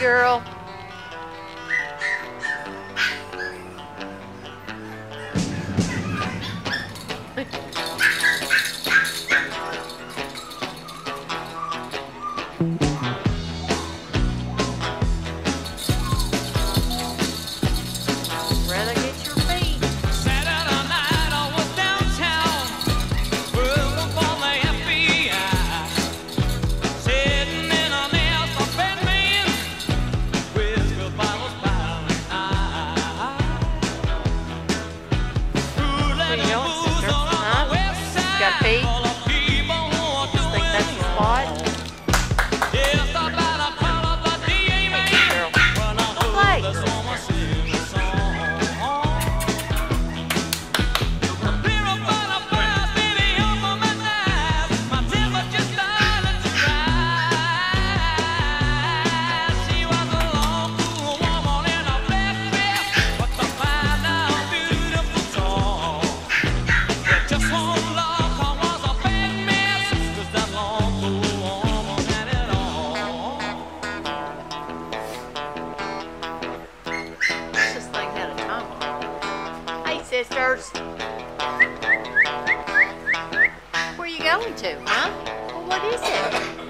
girl. you. know, Huh? Got faith. sisters. Where are you going to, huh? Well, what is it?